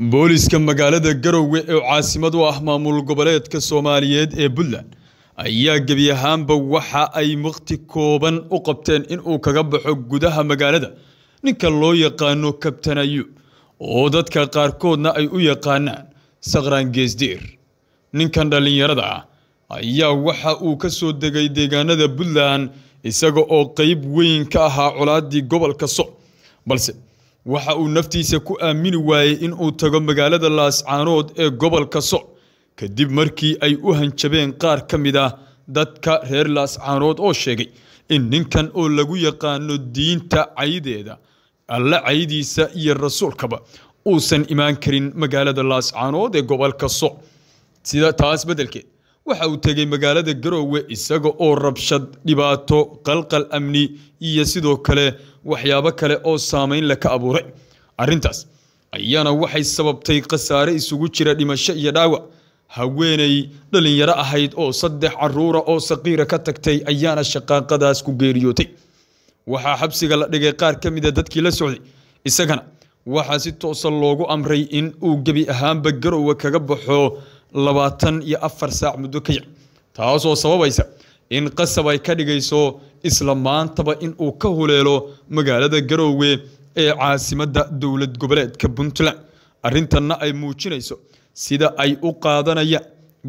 booliska magaalada garowe ee caasimad u ah maamul goboleedka soomaaliyeed ee puntland ayaa gebi ahaanba waxa ay wakhti kooban u qabteen inuu kaga baxo gudaha magaalada ninka loo yaqaano kabtan ayuub oo dadka qaarkoodna ay u yaqaanaan saqraan geesdiir ninkan dhallinyarada ah ayaa waxa uu ka soo degay deegaanada puntland isaga oo qeyb weyn ka ahaa colaadii gobolka soc balse waxa uu naftiisa ku aamini waayey inuu tago magaalada laascaanood ee gobolka soc kadib markii ay u hanjabeen qaar ka mid ah dadka reer laascaanood oo sheegay in ninkan oo lagu yaqaano diinta caydeeda alla caydiisa iyo rasuulkaba uusan imaan karin magaalada laascaanood ee gobolka soc sida taas beddelkeed waxa uu tegey magaalada garoowe isaga oo rabshad dhibaato qalqal amni iyo sidoo kale waxyaabo kale oo saameyn leh ka abuuray. Arrintaas ayaana waxay sababtay khasaare isugu jira dhimasho iyo dhaawac. Haweeney dhallinyaro ahayd oo saddex caruura oo saqiira ka tagtay ayaana shaqaaqadaas ku geeriyootay. Waxaa xabsiga la dhigay qaar ka mida dadkii la socday. Isagana waxaa si toosa loogu amray in uu gebi ahaanba garoowe kaga baxo labaatan iyo afar saac muddo ka yar. Taasoo sababaysa in qasab ay ka dhigayso isla maantaba in uu ka huleelo magaalada garoowe ee caasimadda dowlad goboleedka puntland. Arrintanna ay muujinayso sida ay u qaadanayaan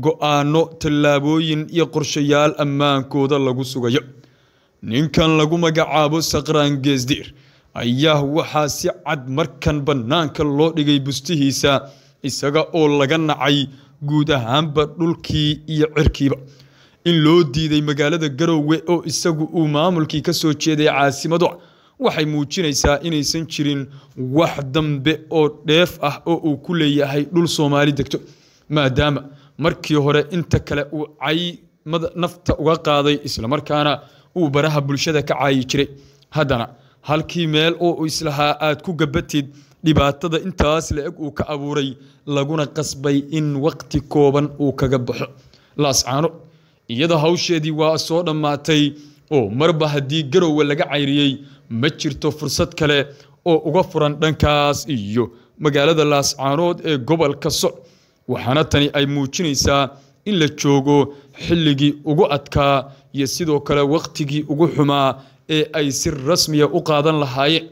go'aano tallaabooyin iyo qorshayaal ammaankooda lagu sugayo. Ninkan lagu magacaabo saqraan geesdiir ayaa waxaa si cad markan bannaanka loo dhigay bustihiisa isaga oo laga nacay guud ahaanba dhulkii iyo cirkiiba. In loo diiday magaalada garoowe oo isagu uu maamulkii ka soo jeeday caasimadu waxay muujinaysaa inaysan jirin wax dambe oo dheef ah oo uu ku leeyahay dhul soomaali degto. Maadaama markii hore inta kale uu cay nafta uga qaaday islamarkaana uu baraha bulshada ka caayi jiray. Haddana halkii meel oo islahaa aad ku gabatid dhibaatada intaas la-eg uu ka abuuray laguna qasbay in waqti kooban uu kaga baxo. Laascaano iyada hawsheedii waa soo dhammaatay oo marba haddii garoowe laga cayriyey ma jirto fursad kale oo uga furan dhankaas iyo magaalada laascaanood ee gobolka soc waxaana tani ay muujinaysaa in la joogo xilligii ugu adkaa iyo sidoo kale wakhtigii ugu xumaa ee ay si rasmiya u qaadan lahaayeen.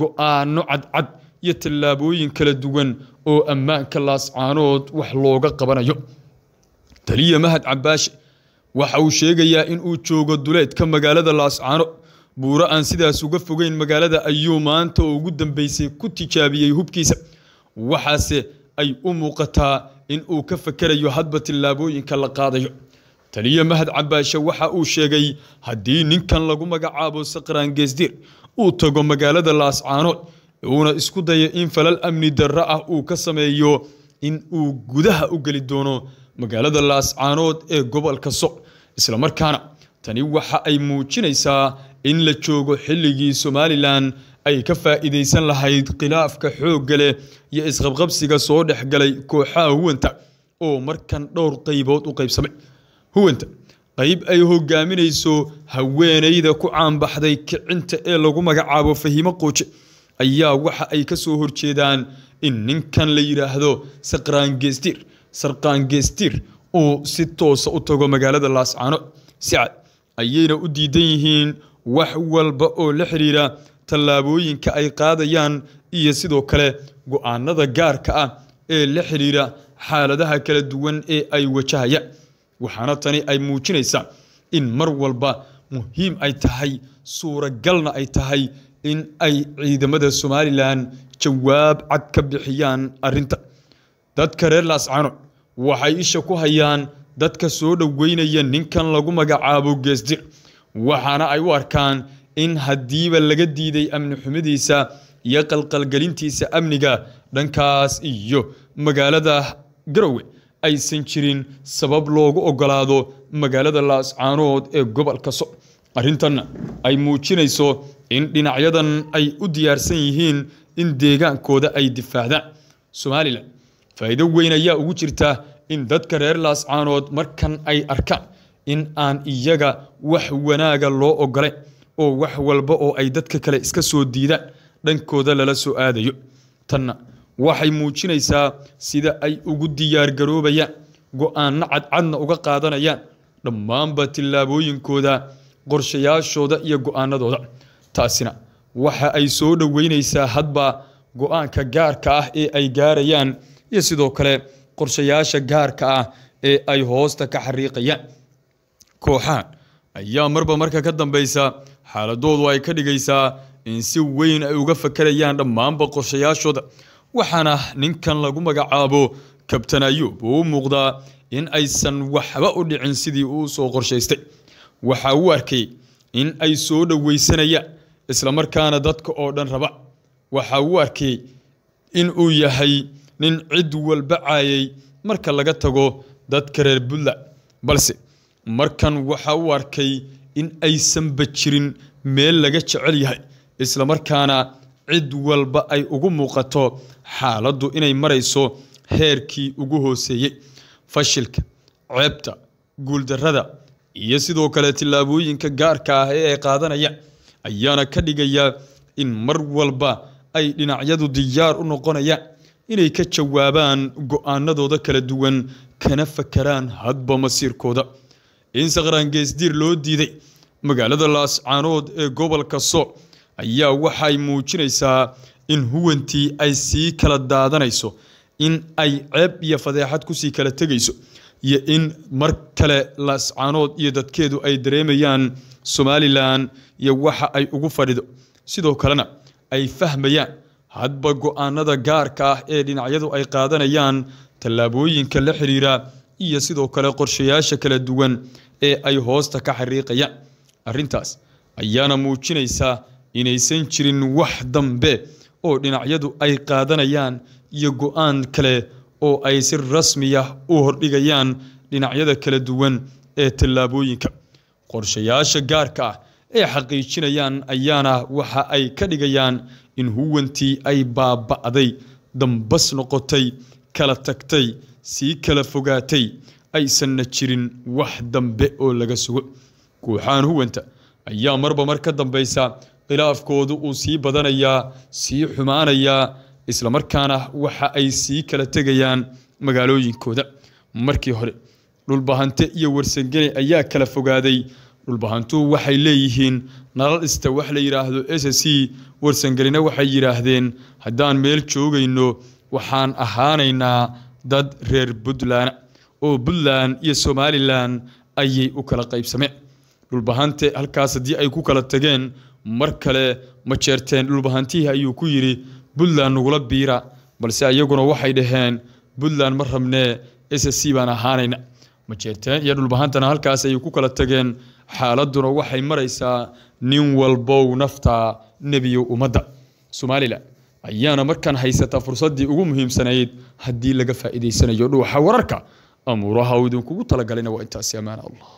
Go'aano cadcad iyo tallaabooyin kala duwan oo ammaanka laascaanood wax looga qabanayo. Taliya mahad cabaashe waxa uu sheegayaa in uu joogo duleedka magaalada laascaano buuro aan sidaas uga fogeyn magaalada ayuu maanta ugu dambeysay ku tijaabiyey hubkiisa. Waxaase ay u muuqataa in uu ka fakerayo hadba tillaabooyinka la qaadayo. Taliya mahad cabaashe waxa uu sheegay haddii ninkan lagu magacaabo saqraan geesdiir uu tago magaalada laascaanood uuna isku dayo in falal amni darro ah uu ka sameeyo in uu gudaha u geli doono magaalada laascaanood ee gobolka soc islamarkaana tani waxa ay muujinaysaa in la joogo xilligii somalilan ay ka faa'iidaysan lahayd khilaafka xoogga leh iyo isqabqabsiga soo dhexgalay kooxaha huwanta oo markan dhowr qaybood u qaybsamay. Huwanta qayb ay hogaaminayso haweeneyda ku caanbaxday kicinta ee lagu magacaabo fahimo qooje ayaa waxa ay ka soo horjeedaan in ninkan la yidhaahdo saqraan geesdiir sarqaan geesdiir uu si toosa u tago magaalada laascaano si cad ayayna u diidan yihiin wax walba oo la xiriira tallaabooyinka ay qaadayaan iyo sidoo kale go'aanada gaarka ah ee la xiriira xaaladaha kala duwan ee ay wajahayaan. Waxaana tani ay muujinaysaa in mar walba muhiim ay tahay suuragalna ay tahay in ay ciidamada somalilan jawaab cad ka bixiyaan arinta dadka reer laascaano waxay isha ku hayaan dadka soo dhoweynaya ninkan lagu magacaabo geesdir waxaana ay u arkaan in haddiiba laga diiday amni xumidiisa iyo qalqalgelintiisa amniga dhankaas iyo magaalada garowe aysan jirin sabab loogu ogolaado magaalada laascaanood ee gobolka soc arrintanna ay muujinayso in dhinacyadan ay u diyaarsan yihiin in deegaankooda ay difaacdaan. Somalilan faa'iido weyn ayaa ugu jirta in dadka reer laascaanood markan ay arkaan in aan iyaga wax wanaaga loo ogolayn oo wax walba oo ay dadka kale iska soo diidaan dhankooda lala soo aadayo. Tanna waxay muujinaysaa sida ay ugu diyaargaroobayaan go'aanno cadcadna uga qaadanayaan dhammaanba tillaabooyinkooda qorshayaashooda iyo go'aanadooda taasina. Waxa ay soo dhoweynaysaa hadba go'aanka gaarka ah ee ay gaarayaan iyo sidoo kale qorshayaasha gaarka ah ee ay hoosta ka xariiqayaan. Kooxahan ayaa marba marka ka dambeysa xaaladoodu ay ka dhigaysaa in si weyn ay uga fakerayaan dhammaanba qorshayaashooda. Waxaana ninkan lagu magacaabo kabtan ayuub uu u muuqdaa in aysan waxba u dhicin sidii uu soo qorshaystay. Waxa uu arkay in ay soo dhoweysanayaan islamarkaana dadka oo dhan raba. Waxa uu arkay in uu yahay nin cid walba caayay marka laga tago dadka reer puntland balse markan waxa uu arkay in aysanba jirin meel laga jecel yahay islamarkaana cid walba ay ugu muuqato xaaladdu inay marayso heerkii ugu hooseeyey fashilka ceebta guuldarrada iyo sidoo kale tillaabooyinka gaarka ah ee ay qaadanayaan ayaana ka dhigaya in mar walba ay dhinacyadu diyaar u noqonayaan inay ka jawaabaan go'aanadooda kala duwan kana fakaraan hadba masiirkooda. In saqraangeesdiir loo diiday magaalada laascaanood ee gobolka sool ayaa waxay muujinaysaa in huwantii ay sii kala daadanayso in ay ceeb iyo fadeexad ku sii kala tegayso iyo in mar kale laascaanood iyo dadkeedu ay dareemayaan somalilan iyo waxa ay ugu fadhido. Sidoo kalena ay fahmayaan hadba go'aanada gaarka ah ee dhinacyadu ay qaadanayaan tallaabooyinka la xiriira iyo sidoo kale qorshayaasha kala duwan ee ay hoosta ka xariiqayaan. Arrintaas ayaana muujinaysaa inaysan jirin wax dambe oo dhinacyadu ay qaadanayaan iyo go'aan kale oo ay si rasmiya u hordhigayaan dhinacyada kala duwan ee tallaabooyinka qorshayaasha gaarka ah ee xaqiijinayaan ayaana waxa ay ka dhigayaan in huwantii ay baaba'day dambas noqotay kala tagtay sii kala fogaatay aysanna jirin wax dambe oo laga sugo. Kooxaan huwanta ayaa marba mar ka dambeysa khilaafkoodu uu sii badanayaa sii xumaanayaa islamarkaana waxa ay sii kala tegayaan magaalooyinkooda. Markii hore dhulbahante iyo warsangeli ayaa kala fogaaday. Dhulbahantuhu waxay leeyihiin nalal ista wax la yidhaahdo s c warsangelina waxay yidhaahdeen haddaan meel joogayno waxaan ahaanaynaa dad reer puntland oo puntland iyo somalilan ayay u kala qaybsameen. Dhulbahante halkaas haddii ay ku kala tageen mar kale ma jeerteen dhulbahantihii ayuu ku yidhi puntland nagula biira balse iyaguna waxay dhaheen puntland ma rabnee s c baan ahaanayna ma jeerteen? Iyo dhulbahantana halkaas ayay ku kala tageen xaaladuna waxay maraysaa nin walbow nafta nebiyo ummadda somalilan ayaana markaan haysataa fursaddii ugu muhiimsanayd haddii laga faa'iidaysanayo dhuuxa wararka amuuraha uu idinkugu talagalina waa intaasi ammaan allah